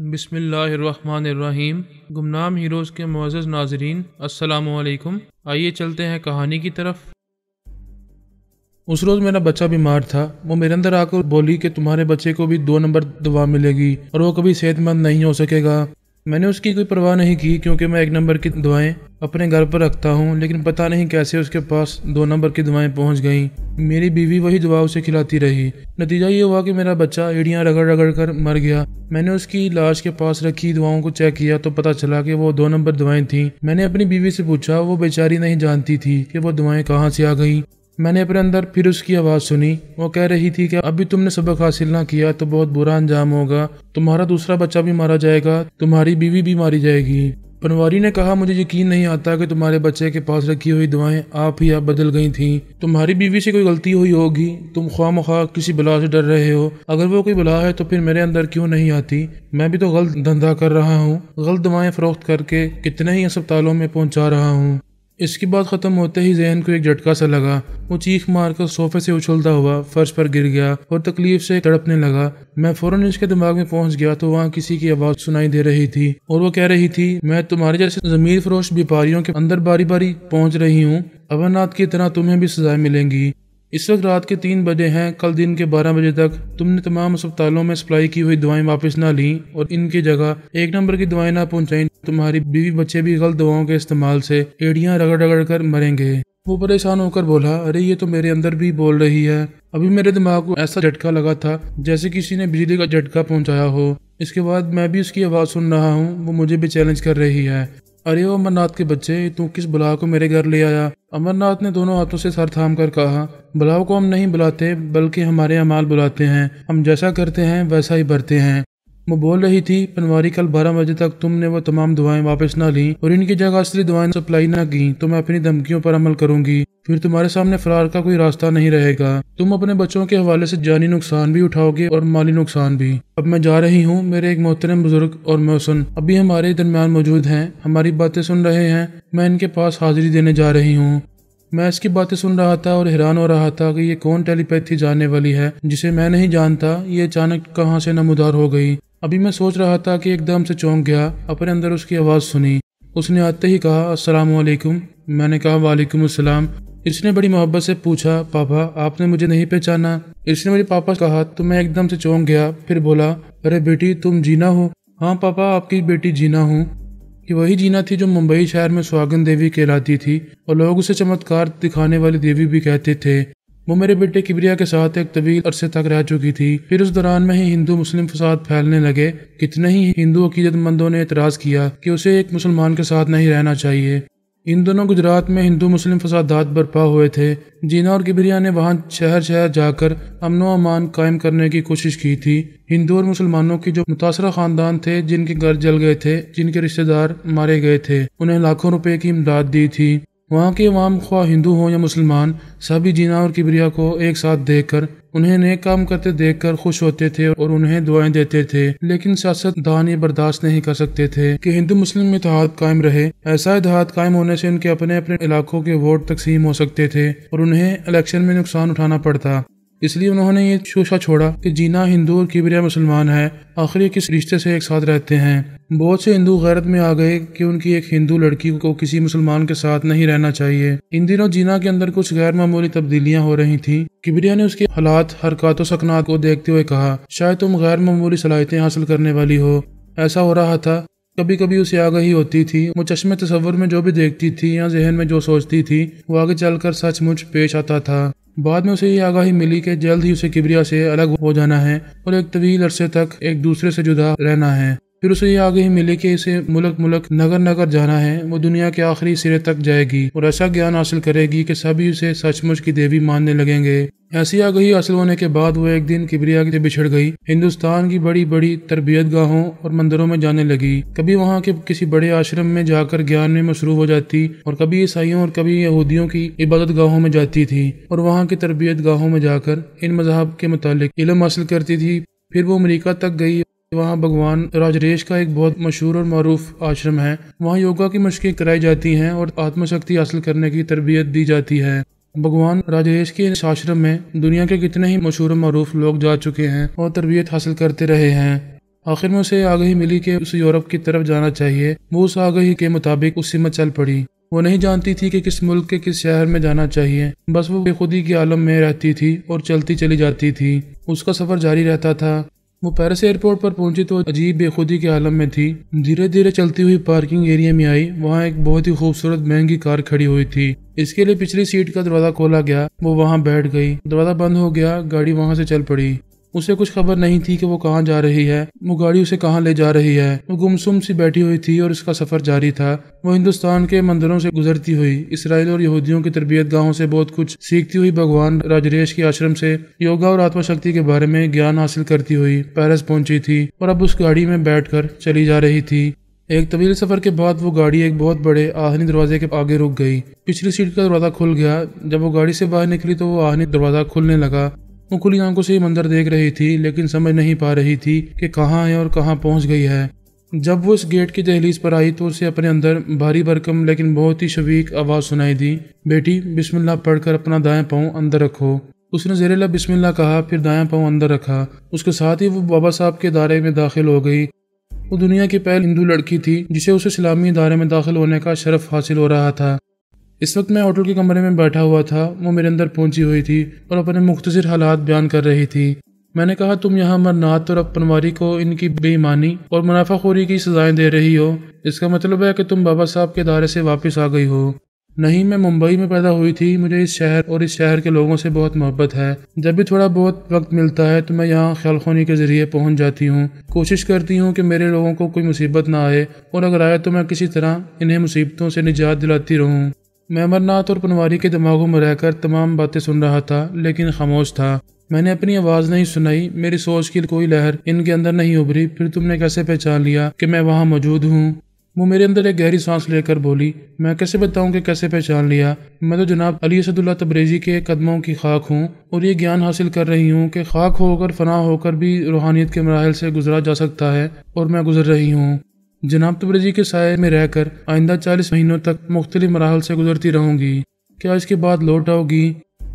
बिसमीम गुमनाम हीरोज़ के मुआज़ नाजरीन असलकुम आइए चलते हैं कहानी की तरफ़। उस रोज़ मेरा बच्चा बीमार था। वो मेरे अंदर आकर बोली कि तुम्हारे बच्चे को भी दो नंबर दवा मिलेगी और वो कभी सेहतमंद नहीं हो सकेगा। मैंने उसकी कोई परवाह नहीं की, क्योंकि मैं एक नंबर की दवाएँ अपने घर पर रखता हूँ, लेकिन पता नहीं कैसे उसके पास दो नंबर की दवाएँ पहुँच गईं। मेरी बीवी वही दवा उसे खिलाती रही। नतीजा ये हुआ कि मेरा बच्चा एड़ियाँ रगड़ रगड़ कर मर गया। मैंने उसकी लाश के पास रखी दवाओं को चेक किया तो पता चला कि वो दो नंबर दवाएँ थी। मैंने अपनी बीवी से पूछा, वो बेचारी नहीं जानती थी कि वो दवाएँ कहाँ से आ गई। मैंने अपने अंदर फिर उसकी आवाज़ सुनी। वो कह रही थी कि अभी तुमने सबक हासिल ना किया तो बहुत बुरा अंजाम होगा। तुम्हारा दूसरा बच्चा भी मारा जाएगा, तुम्हारी बीवी भी मारी जाएगी। पनवारी ने कहा, मुझे यकीन नहीं आता कि तुम्हारे बच्चे के पास रखी हुई दवाएँ आप ही आप बदल गई थी। तुम्हारी बीवी से कोई गलती हुई होगी। तुम ख्वा मखा किसी बला से डर रहे हो। अगर वो कोई बला है तो फिर मेरे अंदर क्यों नहीं आती? मैं भी तो गलत धंधा कर रहा हूँ। गलत दवाएँ फरोख्त करके कितने ही अस्पतालों में पहुँचा रहा हूँ। इसकी बात ख़त्म होते ही जहन को एक झटका सा लगा। वो चीख मारकर सोफे से उछलता हुआ फर्श पर गिर गया और तकलीफ़ से तड़पने लगा। मैं फ़ौरन इसके दिमाग में पहुँच गया तो वहाँ किसी की आवाज़ सुनाई दे रही थी और वो कह रही थी, मैं तुम्हारे जैसे जमीर फरोश व्यापारियों के अंदर बारी बारी पहुँच रही हूँ। अमरनाथ की तरह तुम्हें भी सजाएँ मिलेंगी। इस वक्त रात के तीन बजे हैं, कल दिन के बारह बजे तक तुमने तमाम अस्पतालों में सप्लाई की हुई दवाएँ वापस ना ली और इनकी जगह एक नंबर की दवाएँ ना पहुंचाई। तुम्हारी बीवी बच्चे भी गलत दवाओं के इस्तेमाल से एड़ियाँ रगड़ रगड़ कर मरेंगे। वो परेशान होकर बोला, अरे, ये तो मेरे अंदर भी बोल रही है। अभी मेरे दिमाग को ऐसा झटका लगा था जैसे किसी ने बिजली का झटका पहुँचाया हो। इसके बाद मैं भी उसकी आवाज़ सुन रहा हूँ, वो मुझे भी चैलेंज कर रही है। अरे ओ अमरनाथ के बच्चे, तू किस बुलाव को मेरे घर ले आया? अमरनाथ ने दोनों हाथों से सर थाम कर कहा, बुलाव को हम नहीं बुलाते, बल्कि हमारे अमाल बुलाते हैं। हम जैसा करते हैं, वैसा ही भरते हैं। वो बोल रही थी, पनवारी कल बारह बजे तक तुमने वो तमाम दुआएँ वापस ना ली और इनकी जगह असली दुआएँ सप्लाई ना की तो मैं अपनी धमकियों पर अमल करूँगी। फिर तुम्हारे सामने फरार का कोई रास्ता नहीं रहेगा। तुम अपने बच्चों के हवाले से जानी नुकसान भी उठाओगे और माली नुकसान भी। अब मैं जा रही हूँ, मेरे एक मोहतरम बुज़ुर्ग और मौसन। अभी हमारे दरमियान मौजूद हैं, हमारी बातें सुन रहे हैं। मैं इनके पास हाजिरी देने जा रही हूँ। मैं इसकी बातें सुन रहा था और हैरान हो रहा था कि ये कौन टेलीपैथी जाने वाली है, जिसे मैं नहीं जानता, ये अचानक कहाँ से नमदार हो गई। अभी मैं सोच रहा था कि एकदम से चौंक गया, अपने अंदर उसकी आवाज़ सुनी। उसने आते ही कहा, अस्सलाम वालेकुम। मैंने कहा, वालेकुम अस्सलाम। इसने बड़ी मोहब्बत से पूछा, पापा, आपने मुझे नहीं पहचाना? इसने मेरे पापा कहा तो मैं एकदम से चौंक गया। फिर बोला, अरे बेटी, तुम जीना हो? हाँ पापा, आपकी बेटी जीना हूँ। कि वही जीना थी जो मुंबई शहर में सुहागन देवी कहलाती थी, और लोग उसे चमत्कार दिखाने वाली देवी भी कहते थे। वो मेरे बेटे किबरिया के साथ एक तवील अरसे तक रह चुकी थी। फिर उस दौरान में ही हिंदू मुस्लिम फसाद फैलने लगे। कितने ही हिंदू अकीदतमंदों ने एतराज़ किया कि उसे एक मुसलमान के साथ नहीं रहना चाहिए। इन दोनों गुजरात में हिंदू मुस्लिम फसादात बर्पा हुए थे। जीना और किबरिया ने वहाँ शहर शहर जाकर अमन अमान कायम करने की कोशिश की थी। हिंदू और मुसलमानों की जो मुतासर खानदान थे, जिनके घर जल गए थे, जिनके रिश्तेदार मारे गए थे, उन्हें लाखों रुपए की इमदाद दी थी। वहाँ के अवाम ख्वा हिंदू हों या मुसलमान सभी जीना और किबरिया को एक साथ देखकर, उन्हें नेक काम करते देखकर खुश होते थे और उन्हें दुआएँ देते थे, लेकिन सियासतदान ये बर्दाश्त नहीं कर सकते थे कि हिंदू मुस्लिम इतिहाद कायम रहे। ऐसा इतिहाद कायम होने से उनके अपने अपने इलाकों के वोट तकसीम हो सकते थे और उन्हें इलेक्शन में नुकसान उठाना पड़ता। इसलिए उन्होंने ये शोशा छोड़ा कि जीना हिंदू और किबरिया मुसलमान है। आखिर किस रिश्ते से एक साथ रहते हैं? बहुत से हिंदू गैरत में आ गए कि उनकी एक हिंदू लड़की को किसी मुसलमान के साथ नहीं रहना चाहिए। इन दिनों जीना के अंदर कुछ गैर मामूली तब्दीलियाँ हो रही थी। किबरिया ने उसके हालात, हरकत सकनात को देखते हुए कहा, शायद तुम गैर मामूली सलाहियतें हासिल करने वाली हो। ऐसा हो रहा था कभी कभी उसे आगाही होती थी। वो चश्मे तस्वर में जो भी देखती थी या जहन में जो सोचती थी, वो आगे चलकर सचमुच पेश आता था। बाद में उसे ये आगाही मिली कि जल्द ही उसे किबरिया से अलग हो जाना है और एक तवील अरसे तक एक दूसरे से जुदा रहना है। फिर उसे ये आगे ही मिले कि इसे मुलक मुल्क नगर नगर जाना है, वो दुनिया के आखिरी सिरे तक जाएगी और ऐसा ज्ञान हासिल करेगी कि सभी उसे सचमुच की देवी मानने लगेंगे। ऐसी आगही हासिल होने के बाद वो एक दिन किबरिया से बिछड़ गई। हिंदुस्तान की बड़ी बड़ी तरबियत गाहों और मंदिरों में जाने लगी। कभी वहाँ के किसी बड़े आश्रम में जाकर ज्ञान में मसरूफ हो जाती और कभी ईसाइयों और कभी यहूदियों की इबादत गाहों में जाती थी और वहाँ की तरबियत गाहों में जाकर इन मज़हब के मुतालिक इलम हासिल करती थी। फिर वो अमरीका तक गई वहाँ भगवान राजरेश का एक बहुत मशहूर और मरूफ आश्रम है। वहाँ योगा की मशक़ें कराई जाती हैं और आत्मशक्ति हासिल करने की तरबियत दी जाती है। भगवान राजेश के इस आश्रम में दुनिया के कितने ही मशहूर मरूफ लोग जा चुके हैं और तरबियत हासिल करते रहे हैं। आखिर में उसे आगही मिली कि उसे यूरोप की तरफ़ जाना चाहिए। वो उस आगही के मुताबिक उस में चल पड़ी। वो नहीं जानती थी कि किस मुल्क के किस शहर में जाना चाहिए। बस वो बेखुदी के आलम में रहती थी और चलती चली जाती थी। उसका सफ़र जारी रहता था। वो पेरिस एयरपोर्ट पर पहुँची तो अजीब बेखुदी के आलम में थी। धीरे धीरे चलती हुई पार्किंग एरिया में आई। वहाँ एक बहुत ही खूबसूरत महँगी कार खड़ी हुई थी। इसके लिए पिछली सीट का दरवाज़ा खोला गया। वो वहाँ बैठ गई। दरवाज़ा बंद हो गया। गाड़ी वहाँ से चल पड़ी। उसे कुछ खबर नहीं थी कि वो कहाँ जा रही है। वो गाड़ी उसे कहाँ ले जा रही है। वो गुमसुम सी बैठी हुई थी और उसका सफ़र जारी था। वो हिंदुस्तान के मंदिरों से गुजरती हुई, इसराइल और यहूदियों की तरबियत गाहों से बहुत कुछ सीखती हुई भगवान राजरेश के आश्रम से योगा और आत्मशक्ति के बारे में ज्ञान हासिल करती हुई पेरिस पहुँची थी और अब उस गाड़ी में बैठकर चली जा रही थी। एक तवील सफ़र के बाद वो गाड़ी एक बहुत बड़े आहनी दरवाजे के आगे रुक गई। पिछली सीट का दरवाज़ा खुल गया। जब वो गाड़ी से बाहर निकली तो वो आहनी दरवाज़ा खुलने लगा। वो खुली आँखों से मंदिर देख रही थी, लेकिन समझ नहीं पा रही थी कि कहाँ है और कहाँ पहुँच गई है। जब वो इस गेट की दहलीज पर आई तो उसे अपने अंदर भारी भरकम, लेकिन बहुत ही शवीक आवाज़ सुनाई दी। बेटी, बिस्मिल्लाह पढ़कर अपना दाएँ पाँव अंदर रखो। उसने जेरेला बिस्मिल्लाह कहा, फिर दाएँ पाँव अंदर रखा। उसके साथ ही वो बाबा साहब के दायरे में दाखिल हो गई। वो दुनिया की पहली हिंदू लड़की थी, जिसे उस इस्लामी दायरे में दाखिल होने का शरफ हासिल हो रहा था। इस वक्त मैं होटल के कमरे में बैठा हुआ था। वो मेरे अंदर पहुँची हुई थी और अपने मुख्तर हालात बयान कर रही थी। मैंने कहा, तुम यहाँ मरनात और अपनवारी को इनकी बेईमानी और मुनाफाखोरी की सजाएँ दे रही हो। इसका मतलब है कि तुम बाबा साहब के दायरे से वापस आ गई हो। नहीं, मैं मुंबई में पैदा हुई थी। मुझे इस शहर और इस शहर के लोगों से बहुत मोहब्बत है। जब भी थोड़ा बहुत वक्त मिलता है तो मैं यहाँ ख्याल खोनी के ज़रिए पहुँच जाती हूँ। कोशिश करती हूँ कि मेरे लोगों को कोई मुसीबत ना आए और अगर आए तो मैं किसी तरह इन्हें मुसीबतों से निजात दिलाती रहूँ। मैं अमरनाथ और पनवारी के दिमागों में रहकर तमाम बातें सुन रहा था, लेकिन खामोश था। मैंने अपनी आवाज़ नहीं सुनाई, मेरी सोच की कोई लहर इनके अंदर नहीं उभरी, फिर तुमने कैसे पहचान लिया कि मैं वहाँ मौजूद हूँ? वो मेरे अंदर एक गहरी सांस लेकर बोली, मैं कैसे बताऊँ कि कैसे पहचान लिया? मैं तो जनाब अली असदुल्ला तबरेजी के कदमों की खाक हूँ और ये ज्ञान हासिल कर रही हूँ कि खाक होकर, फना होकर भी रूहानियत के मराहल से गुजरा जा सकता है और मैं गुजर रही हूँ। जनाब तबरेजी के साय में रहकर आइंदा चालीस महीनों तक मुख्तलि मराहल से गुजरती रहूँगी। क्या इसके बाद लौट आओगी?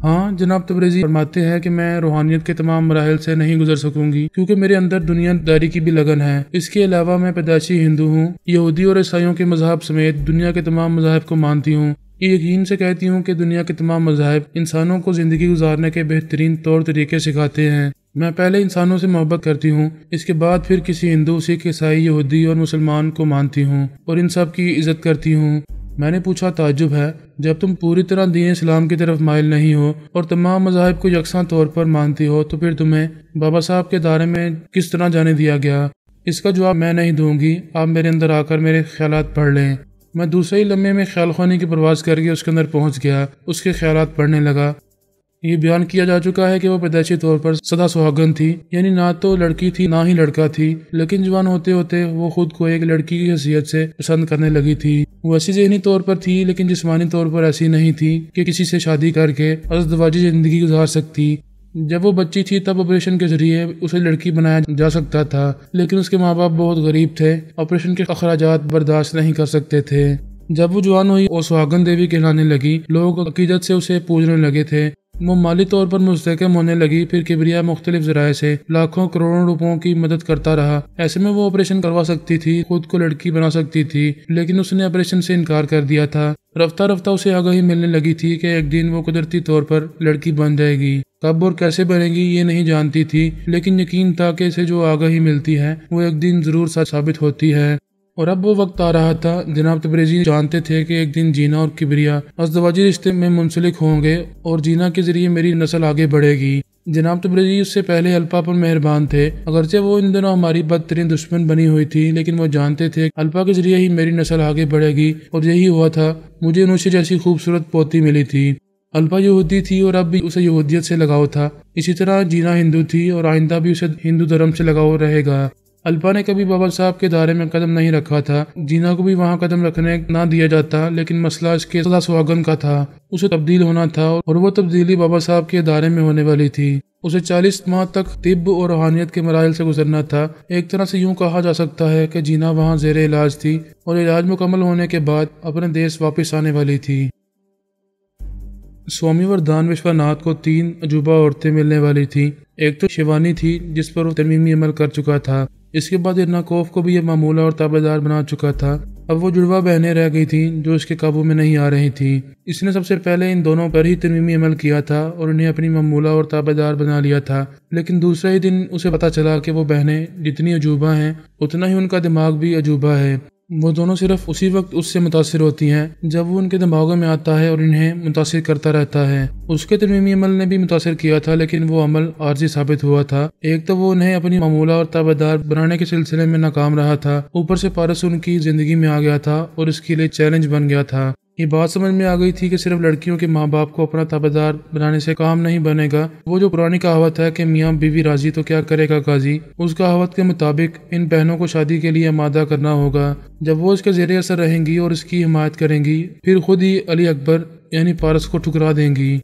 हाँ जनाब तबरेजी फरमाते हैं कि मैं रूहानियत के तमाम मराहल से नहीं गुजर सकूँगी, क्योंकि मेरे अंदर दुनियादारी की भी लगन है। इसके अलावा मैं पैदाशी हिंदू हूँ, यहूदी और ईसाइयों के मज़हब समेत दुनिया के तमाम मजाहब को मानती हूँ। ये यकीन से कहती हूँ कि दुनिया के तमाम मजाहब इंसानों को ज़िंदगी गुजारने के बेहतरीन तौर तरीके सिखाते हैं। मैं पहले इंसानों से मोहब्बत करती हूँ, इसके बाद फिर किसी हिंदू, सिख, ईसाई, यहूदी और मुसलमान को मानती हूँ और इन सब की इज़्ज़त करती हूँ। मैंने पूछा ताजुब है? जब तुम पूरी तरह दीन इस्लाम की तरफ़ माइल नहीं हो और तमाम मजाहब को यकसा तौर पर मानती हो तो फिर तुम्हें बाबा साहब के दायरे में किस तरह जाने दिया गया? इसका जवाब मैं नहीं दूँगी। आप मेरे अंदर आकर मेरे ख्याल पढ़ लें। मैं दूसरे ही लम्हे में ख्याल खानी की प्रवास करके उसके अंदर पहुँच गया, उसके ख्याल पढ़ने लगा। ये बयान किया जा चुका है कि वो पैदाइशी तौर पर सदा सुहागन थी, यानी ना तो लड़की थी, ना ही लड़का थी, लेकिन जवान होते होते वो खुद को एक लड़की की हैसियत से पसंद करने लगी थी। वो ऐसी जहनी तौर पर थी, लेकिन जिसमानी तौर पर ऐसी नहीं थी कि किसी से शादी करके अजदवाजी ज़िंदगी गुजार सकती। जब वो बच्ची थी, तब ऑपरेशन के ज़रिए उसे लड़की बनाया जा सकता था, लेकिन उसके माँ बाप बहुत गरीब थे, ऑपरेशन के अखराज बर्दाश्त नहीं कर सकते थे। जब वो जवान हुई और सुहागन देवी कहलाने लगी। लोग अकीदत से उसे पूजने लगे थे। वो माली तौर पर मुस्तकम होने लगी, फिर किबरिया मुख्तलिफ़ जराये से लाखों करोड़ों रुपयों की मदद करता रहा। ऐसे में वो ऑपरेशन करवा सकती थी, खुद को लड़की बना सकती थी, लेकिन उसने ऑपरेशन से इनकार कर दिया था। रफ्ता रफ्ता उसे आगाही मिलने लगी थी कि एक दिन वो कुदरती तौर पर लड़की बन जाएगी। कब और कैसे बनेगी, ये नहीं जानती थी, लेकिन यकीन था कि इसे जो आगाही मिलती है, वो एक दिन ज़रूर साबित होती है। और अब वो वक्त आ रहा था, जनाब तब्रेजी जानते थे कि एक दिन जीना और किबरिया अजदवाजी रिश्ते में मुंसलिक होंगे और जीना के ज़रिए मेरी नस्ल आगे बढ़ेगी। जनाब तब्रेजी उससे पहले अल्पा पर मेहरबान थे। अगरचे वो इन दिनों हमारी बदतरीन दुश्मन बनी हुई थी, लेकिन वो जानते थे अल्पा के ज़रिए ही मेरी नस्ल आगे बढ़ेगी। और यही हुआ था, मुझे अनुषे जैसी खूबसूरत पोती मिली थी। अल्पा यहूदी थी और अब भी उसे यहूदियत से लगाव था। इसी तरह जीना हिंदू थी और आइंदा भी उसे हिंदू धर्म से लगाव रहेगा। अल्पा ने कभी बाबा साहब के दायरे में कदम नहीं रखा था। जीना को भी वहाँ कदम रखने ना दिया जाता, लेकिन मसला इसके सदा सुहागन का था। उसे तब्दील होना था और वो तब्दीली बाबा साहब के दायरे में होने वाली थी। उसे 40 माह तक तिब और रूहानियत के मराइल से गुजरना था। एक तरह से यूँ कहा जा सकता है कि जीना वहाँ जेर इलाज थी और इलाज मुकम्मल होने के बाद अपने देश वापस आने वाली थी। स्वामी वरदान विश्वनाथ को तीन अजूबा औरतें मिलने वाली थी। एक तो शिवानी थी, जिस पर वो तरमीमी अमल कर चुका था। इसके बाद इरनाकोफ को भी यह मामूला और ताबेदार बना चुका था। अब वो जुड़वा बहनें रह गई थी, जो इसके काबू में नहीं आ रही थीं। इसने सबसे पहले इन दोनों पर ही तरमीमी अमल किया था और उन्हें अपनी मामूला और ताबेदार बना लिया था। लेकिन दूसरे ही दिन उसे पता चला कि वो बहनें जितनी अजूबा हैं, उतना ही उनका दिमाग भी अजूबा है। वो दोनों सिर्फ़ उसी वक्त उससे मुतासर होती हैं, जब वो उनके दिमागों में आता है और इन्हें मुतासर करता रहता है। उसके तरमीमी अमल ने भी मुतासर किया था, लेकिन वो अमल आर्जी साबित हुआ था। एक तो वो उन्हें अपनी मामूला और ताबेदार बनाने के सिलसिले में नाकाम रहा था, ऊपर से पारस उनकी ज़िंदगी में आ गया था और इसके लिए चैलेंज बन गया था। ये बात समझ में आ गई थी कि सिर्फ़ लड़कियों के माँ बाप को अपना ताबेदार बनाने से काम नहीं बनेगा। वो जो पुरानी कहावत है कि मियाँ बीवी राज़ी तो क्या करेगा काजी, उस कहावत के मुताबिक इन बहनों को शादी के लिए आमादा करना होगा। जब वो इसके जेर असर रहेंगी और इसकी हिमायत करेंगी, फिर खुद ही अली अकबर यानी पारस को ठुकरा देंगी।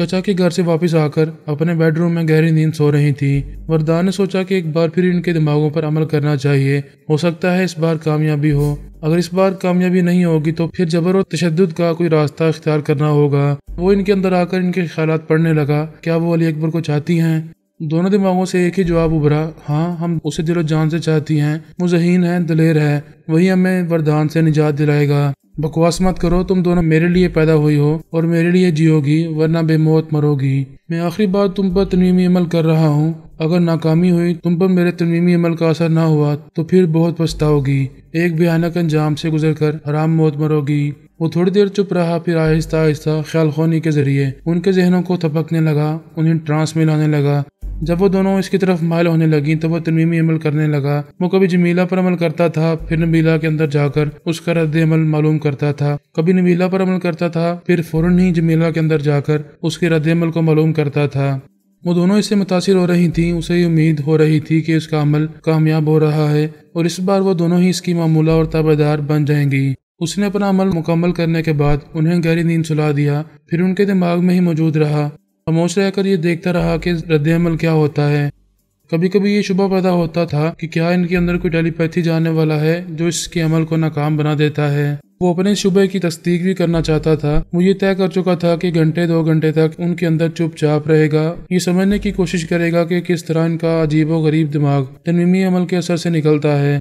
चचा के घर से वापस आकर अपने बेडरूम में गहरी नींद सो रही थी। वरदान ने सोचा कि एक बार फिर इनके दिमागों पर अमल करना चाहिए। हो सकता है इस बार कामयाबी हो। अगर इस बार कामयाबी नहीं होगी तो फिर जबर और तशद का कोई रास्ता अख्तियार करना होगा। वो इनके अंदर आकर इनके ख्याल पढ़ने लगा। क्या वो अली अकबर को चाहती हैं? दोनों दिमागों से एक ही जवाब उभरा हाँ हम उसे दिलो जान से चाहती हैं वो जहीन है, दलेर है, वही हमें वरदान से निजात दिलाएगा। बकवास मत करो, तुम दोनों मेरे लिए पैदा हुई हो और मेरे लिए जियोगी, वरना बेमौत मरोगी। मैं आखिरी बार तुम पर तनवीमी अमल कर रहा हूँ। अगर नाकामी हुई, तुम पर मेरे तनवीमी अमल का असर ना हुआ तो फिर बहुत पछताओगी। एक भयानक अंजाम से गुजर कर हराम मौत मरोगी। वो थोड़ी देर चुप रहा, फिर आहिस्ता आहिस्ता ख्याल खोनी के ज़रिए उनके जहनों को थपकने लगा, उन्हें ट्रांस में लाने लगा। जब वो दोनों इसकी तरफ़ मायल होने लगी तो वो तनवीमी अमल करने लगा। वो कभी जमीला पर अमल करता था, फिर नबीला के अंदर जाकर उसका रद्द अमल मालूम करता था। कभी नबीला पर अमल करता था, फिर फ़ौरन ही जमीला के अंदर जाकर उसके रद्द अमल को मालूम करता था। वो दोनों इससे मुतासर हो रही थी, उसे उम्मीद हो रही थी कि उसका अमल कामयाब हो रहा है, और इस बार वो दोनों ही इसकी मामूला और ताबेदार बन जाएँगी। उसने अपना अमल मुकम्मल करने के बाद उन्हें गहरी नींद सुला दिया, फिर उनके दिमाग में ही मौजूद रहा। खामोश रहकर ये देखता रहा कि रद्दमल क्या होता है। कभी कभी ये शुभ पैदा होता था कि क्या इनके अंदर कोई टेलीपैथी जाने वाला है जो इसके अमल को नाकाम बना देता है। वो अपने शुबे की तस्दीक भी करना चाहता था। वो ये तय कर चुका था कि घंटे दो घंटे तक उनके अंदर चुपचाप रहेगा। ये समझने की कोशिश करेगा कि किस तरह इनका अजीब गरीब दिमाग तनवीमी अमल के असर से निकलता है।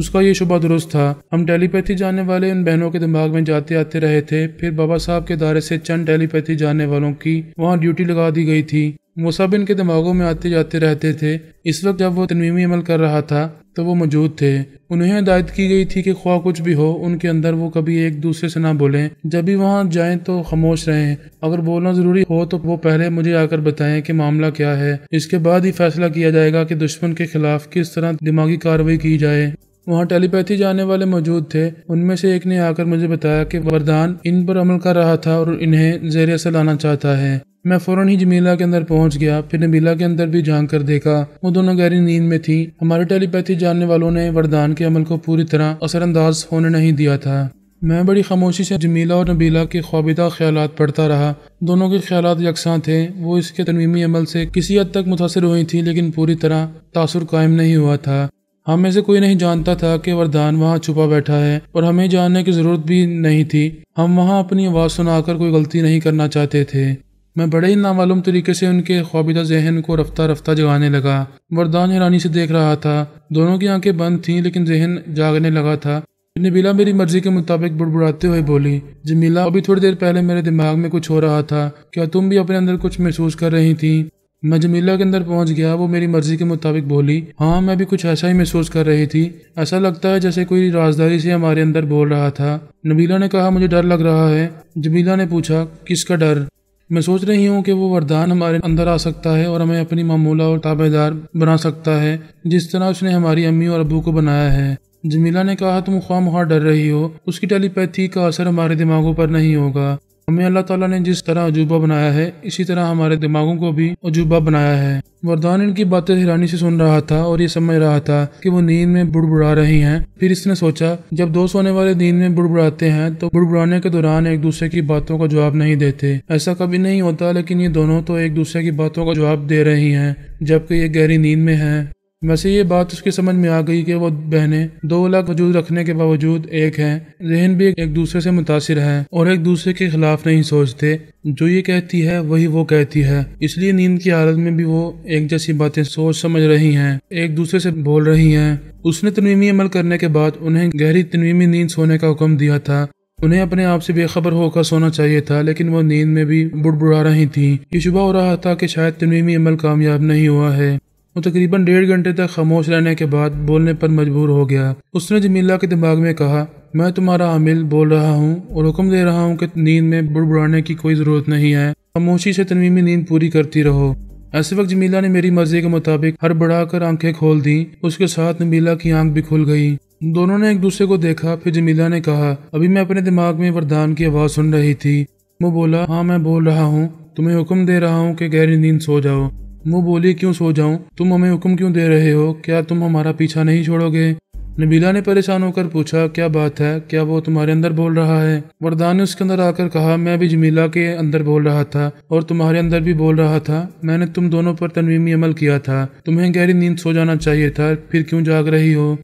उसका ये शुबा दुरुस्त था। हम टेलीपैथी जाने वाले उन बहनों के दिमाग में जाते आते रहे थे। फिर बाबा साहब के दायरे से चंद टेलीपैथी जाने वालों की वहाँ ड्यूटी लगा दी गई थी। वो सब इनके दिमागों में आते जाते रहते थे। इस वक्त जब वो तनवीमी अमल कर रहा था तो वो मौजूद थे। उन्हें हिदायत की गई थी कि ख्वाह कुछ भी हो, उनके अंदर वो कभी एक दूसरे से ना बोलें। जब भी वहाँ जाएँ तो खामोश रहें। अगर बोलना ज़रूरी हो तो वो पहले मुझे आकर बताएँ कि मामला क्या है। इसके बाद ही फैसला किया जाएगा कि दुश्मन के खिलाफ किस तरह दिमागी कार्रवाई की जाए। वहाँ टेलीपैथी जाने वाले मौजूद थे। उनमें से एक ने आकर मुझे बताया कि वरदान इन पर अमल कर रहा था और इन्हें जेर असर लाना चाहता है। मैं फ़ौरन ही जमीला के अंदर पहुँच गया, फिर नबीला के अंदर भी झाँक कर देखा। वो दोनों गहरी नींद में थी। हमारे टेलीपैथी जानने वालों ने वरदान के अमल को पूरी तरह असरअंदाज होने नहीं दिया था। मैं बड़ी खामोशी से जमीला और नबीला के ख्वाबिदा ख्याल पढ़ता रहा। दोनों के ख्याल यकसा थे। वो इसके तनवीमी अमल से किसी हद तक मुतासर हुई थी, लेकिन पूरी तरह तासुर कायम नहीं हुआ था। हम में से कोई नहीं जानता था कि वरदान वहाँ छुपा बैठा है, और हमें जानने की ज़रूरत भी नहीं थी। हम वहाँ अपनी आवाज़ सुनाकर कोई गलती नहीं करना चाहते थे। मैं बड़े ही नामालूम तरीके से उनके ख्वाबिदा जहन को रफ्ता रफ्ता जगाने लगा। वरदान हैरानी से देख रहा था। दोनों की आँखें बंद थीं, लेकिन जहन जागने लगा था। नबीला मेरी मर्ज़ी के मुताबिक बुड़बुड़ाते हुए बोली, जमीला, अभी थोड़ी देर पहले मेरे दिमाग में कुछ हो रहा था। क्या तुम भी अपने अंदर कुछ महसूस कर रही थी? मैं जमीला के अंदर पहुँच गया, वो मेरी मर्ज़ी के मुताबिक बोली हाँ मैं भी कुछ ऐसा ही महसूस कर रही थी। ऐसा लगता है जैसे कोई राजदारी से हमारे अंदर बोल रहा था। नबीला ने कहा, मुझे डर लग रहा है। जमीला ने पूछा, किसका डर? मैं सोच रही हूँ कि वो वरदान हमारे अंदर आ सकता है और हमें अपनी मामूला और ताबेदार बना सकता है, जिस तरह उसने हमारी अम्मी और अबू को बनाया है। जमीला ने कहा, तुम ख्वाह मुहा डर रही हो। उसकी टेलीपैथी का असर हमारे दिमागों पर नहीं होगा। हमें अल्लाह ताला ने जिस तरह अजूबा बनाया है, इसी तरह हमारे दिमागों को भी अजूबा बनाया है। वरदान इनकी बातें हैरानी से सुन रहा था और ये समझ रहा था कि वो नींद में बुड़बुड़ा रही हैं। फिर इसने सोचा, जब दो सोने वाले नींद में बुड़बुड़ाते हैं तो बुड़बुड़ाने के दौरान एक दूसरे की बातों का जवाब नहीं देते। ऐसा कभी नहीं होता, लेकिन ये दोनों तो एक दूसरे की बातों का जवाब दे रही हैं, जबकि ये गहरी नींद में है। वैसे ये बात उसकी समझ में आ गई कि वो बहनें दो अलग वजूद रखने के बावजूद एक हैं, जहन भी एक दूसरे से मुतासर हैं और एक दूसरे के खिलाफ नहीं सोचते। जो ये कहती है, वही वो कहती है। इसलिए नींद की हालत में भी वो एक जैसी बातें सोच समझ रही हैं, एक दूसरे से बोल रही हैं। उसने तनवीमी अमल करने के बाद उन्हें गहरी तनवीमी नींद सोने का हुक्म दिया था। उन्हें अपने आप से बेखबर होकर सोना चाहिए था, लेकिन वो नींद में भी बुड़बुड़ा रही थी। ये शुबह हो रहा था कि शायद तनवीमी अमल कामयाब नहीं हुआ है। वो तकरीबन डेढ़ घंटे तक खामोश रहने के बाद बोलने पर मजबूर हो गया। उसने जमीला के दिमाग में कहा, मैं तुम्हारा आमिल बोल रहा हूँ और हुक्म दे रहा हूँ कि नींद में बुड़बुड़ाने की कोई ज़रूरत नहीं है। खामोशी से तनवीमी नींद पूरी करती रहो। ऐसे वक्त जमीला ने मेरी मर्ज़ी के मुताबिक हर बढ़ाकर आँखें खोल दी। उसके साथ नबीला की आँख भी खुल गई। दोनों ने एक दूसरे को देखा, फिर जमीला ने कहा, अभी मैं अपने दिमाग में वरदान की आवाज़ सुन रही थी। वो बोला हाँ मैं बोल रहा हूँ। तुम्हें हुक्म दे रहा हूँ कि गहरी नींद सो जाओ। वो बोली, क्यों सो जाऊँ? तुम हमें हुक्म क्यों दे रहे हो? क्या तुम हमारा पीछा नहीं छोड़ोगे? नबीला ने परेशान होकर पूछा, क्या बात है? क्या वो तुम्हारे अंदर बोल रहा है? वरदान ने उसके अंदर आकर कहा, मैं भी जमीला के अंदर बोल रहा था और तुम्हारे अंदर भी बोल रहा था। मैंने तुम दोनों पर तनवीमी अमल किया था। तुम्हें गहरी नींद सो जाना चाहिए था, फिर क्यों जाग रही हो?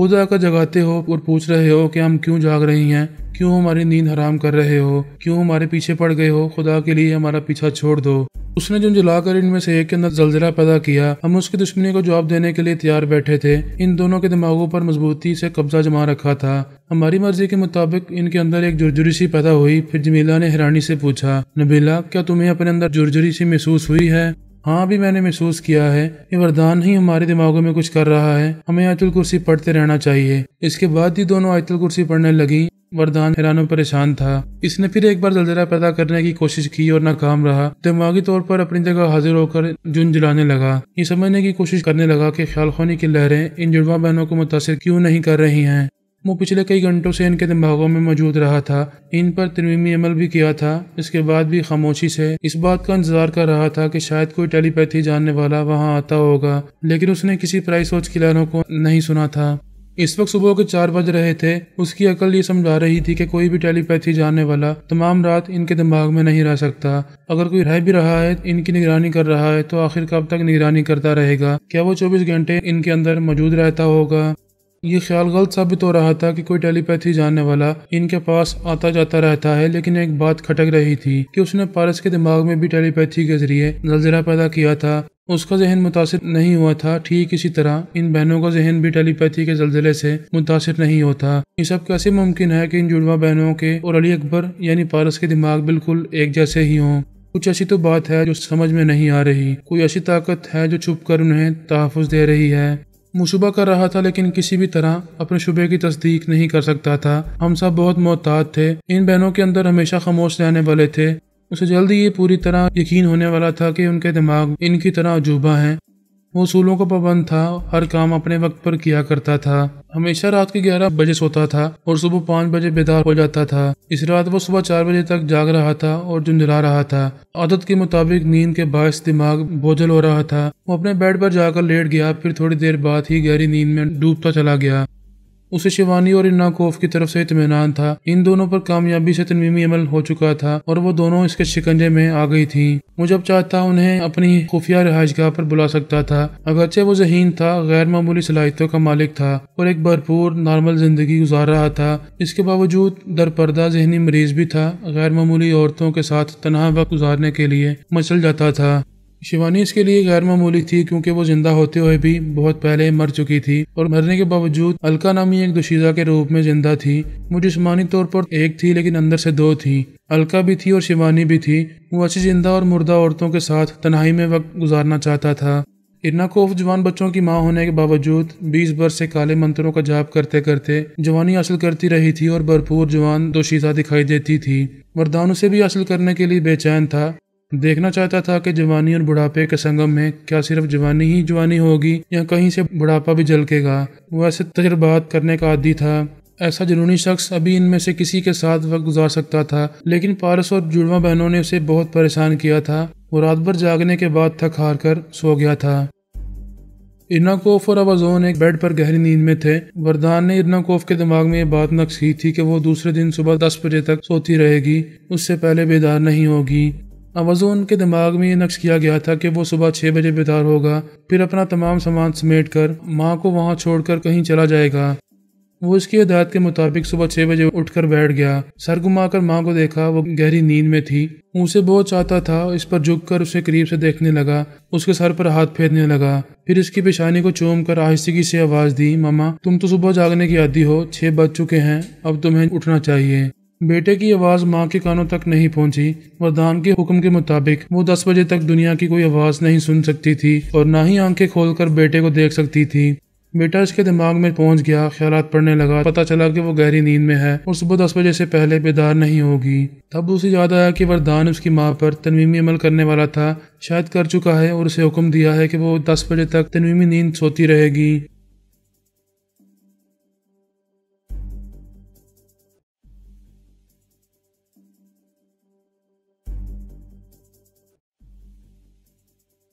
खुद आकर जगाते हो और पूछ रहे हो कि हम क्यों जाग रही हैं? क्यों हमारी नींद हराम कर रहे हो? क्यों हमारे पीछे पड़ गए हो? खुदा के लिए हमारा पीछा छोड़ दो। उसने जो जलाकर इनमें से एक के अंदर जलजला पैदा किया, हम उसकी दुश्मनी को जवाब देने के लिए तैयार बैठे थे। इन दोनों के दिमागों पर मजबूती से कब्जा जमा रखा था। हमारी मर्ज़ी के मुताबिक इनके अंदर एक जुरजुरी सी पैदा हुई, फिर जमीला ने हैरानी से पूछा, नबीला, क्या तुम्हें अपने अंदर जुरजुरी सी महसूस हुई है? हाँ भी मैंने महसूस किया है, ये वरदान ही हमारे दिमागों में कुछ कर रहा है। हमें आयतुल कुर्सी पढ़ते रहना चाहिए। इसके बाद ही दोनों आयतुल कुर्सी पढ़ने लगी। वरदान हैरान परेशान था। इसने फिर एक बार जलजला पैदा करने की कोशिश की और नाकाम रहा। दिमागी तौर पर अपनी जगह हाजिर होकर जुन जलाने लगा। ये समझने की कोशिश करने लगा कि ख्याल खानी की लहरें इन जुड़वा बहनों को मुतासर क्यों नहीं कर रही हैं? वो पिछले कई घंटों से इनके दिमागों में मौजूद रहा था। इन पर तरमीमी अमल भी किया था। इसके बाद भी खामोशी से इस बात का इंतज़ार कर रहा था कि शायद कोई टेलीपैथी जानने वाला वहाँ आता होगा, लेकिन उसने किसी प्राइस की लहरों को नहीं सुना था। इस वक्त सुबह के चार बज रहे थे। उसकी अकल ये समझा रही थी कि कोई भी टेलीपैथी जानने वाला तमाम रात इनके दिमाग में नहीं रह सकता। अगर कोई रह भी रहा है, इनकी निगरानी कर रहा है तो आखिर कब तक निगरानी करता रहेगा? क्या वो चौबीस घंटे इनके अंदर मौजूद रहता होगा? ये ख्याल गलत साबित हो रहा था कि कोई टेलीपैथी जानने वाला इनके पास आता जाता रहता है, लेकिन एक बात खटक रही थी कि उसने पारस के दिमाग में भी टेलीपैथी के ज़रिए नजरा पैदा किया था। उसका जहन मुतासर नहीं हुआ था, ठीक इसी तरह इन बहनों का जहन भी टेलीपैथी के जल्जले से मुतासर नहीं होता। ये सब कैसे मुमकिन है कि इन जुड़वा बहनों के और अली अकबर, यानी पारस के दिमाग बिल्कुल एक जैसे ही हों? कुछ ऐसी तो बात है जो समझ में नहीं आ रही। कोई ऐसी ताकत है जो छुप कर उन्हें तहफ़ दे रही है? मुशुबा कर रहा था, लेकिन किसी भी तरह अपने शुबे की तस्दीक नहीं कर सकता था। हम सब बहुत मोहतात थे। इन बहनों के अंदर हमेशा खामोश रहने वाले थे। उसे जल्दी ही पूरी तरह यकीन होने वाला था कि उनके दिमाग इनकी तरह अजूबा हैं। वो असूलों का पाबंद था हर काम अपने वक्त पर किया करता था। हमेशा रात के ग्यारह बजे सोता था और सुबह पाँच बजे बेदार हो जाता था। इस रात वो सुबह चार बजे तक जाग रहा था और झुंझला रहा था। आदत के मुताबिक नींद के बायस दिमाग बोझल हो रहा था। वो अपने बेड पर जाकर लेट गया, फिर थोड़ी देर बाद ही गहरी नींद में डूबता चला गया। उसे शिवानी और इन्ना कोफ की तरफ़ से इतमान था। इन दोनों पर कामयाबी से तनवीमी अमल हो चुका था और वो दोनों इसके शिकंजे में आ गई थी। वो जब चाहता उन्हें अपनी खुफिया रिहाइशगाह पर बुला सकता था, अगरचे वो जहीन था गैर मामूली सलाहितों का मालिक था और एक भरपूर नॉर्मल ज़िंदगी गुजार रहा था। इसके बावजूद दरपर्दा जहनी मरीज़ भी था गैर मामूली औरतों के साथ तनहा वक्त गुजारने के लिए मचल जाता था। शिवानी इसके लिए गैर मामूली थी क्योंकि वो ज़िंदा होते हुए भी बहुत पहले मर चुकी थी और मरने के बावजूद अलका नामी एक दुशीजा के रूप में ज़िंदा थी। वो जिसमानी तौर पर एक थी, लेकिन अंदर से दो थी। अलका भी थी और शिवानी भी थी। वो अच्छी ज़िंदा और मुर्दा औरतों के साथ तनाई में वक्त गुजारना चाहता था। इन्ना कोफ जवान बच्चों की माँ होने के बावजूद बीस वर्ष से काले मंत्रों का जाप करते करते जवानी हासिल करती रही थी और भरपूर जवान दोशीजा दिखाई देती थी। वरदान उसे भी हासिल करने के लिए बेचैन था। देखना चाहता था कि जवानी और बुढ़ापे के संगम में क्या सिर्फ़ जवानी ही जवानी होगी, या कहीं से बुढ़ापा भी झलकेगा वो ऐसे तजर्बात करने का आदि था। ऐसा जुनूनी शख्स अभी इनमें से किसी के साथ वक्त गुजार सकता था, लेकिन पारस और जुड़वा बहनों ने उसे बहुत परेशान किया था। वो रात भर जागने के बाद थक हार कर सो गया था। इरनाकोफ और अवाजोन एक बेड पर गहरी नींद में थे। वरदान ने इरनाकोफ के दिमाग में ये बात नक्श की थी कि वो दूसरे दिन सुबह दस बजे तक सोती रहेगी। उससे पहले बेदार नहीं होगी। अवजो उनके दिमाग में ये नक्श किया गया था कि वो सुबह छः बजे बेदार होगा, फिर अपना तमाम सामान समेट कर माँ को वहाँ छोड़कर कहीं चला जाएगा। वो इसकी हिदायत के मुताबिक सुबह छह बजे उठकर बैठ गया। सर घुमाकर माँ को देखा, वो गहरी नींद में थी। उसे बहुत चाहता था, इस पर झुककर उसे करीब से देखने लगा। उसके सर पर हाथ फेरने लगा। फिर इसकी पेशानी को चूम कर आहिस्तगी से आवाज़ दी, मामा, तुम तो सुबह जागने की आदि हो, छह बज चुके हैं, अब तुम्हें उठना चाहिए। बेटे की आवाज़ माँ के कानों तक नहीं पहुँची, वरदान के हुक्म के मुताबिक वो दस बजे तक दुनिया की कोई आवाज़ नहीं सुन सकती थी और ना ही आँखें खोलकर बेटे को देख सकती थी। बेटा इसके दिमाग में पहुँच गया ख्याल पड़ने लगा, पता चला कि वो गहरी नींद में है और सुबह दस बजे से पहले बेदार नहीं होगी। तब उसे याद आया कि वरदान उसकी माँ पर तनवीमी अमल करने वाला था, शायद कर चुका है और उसे हुक्म दिया है कि वो दस बजे तक तनवीमी नींद सोती रहेगी।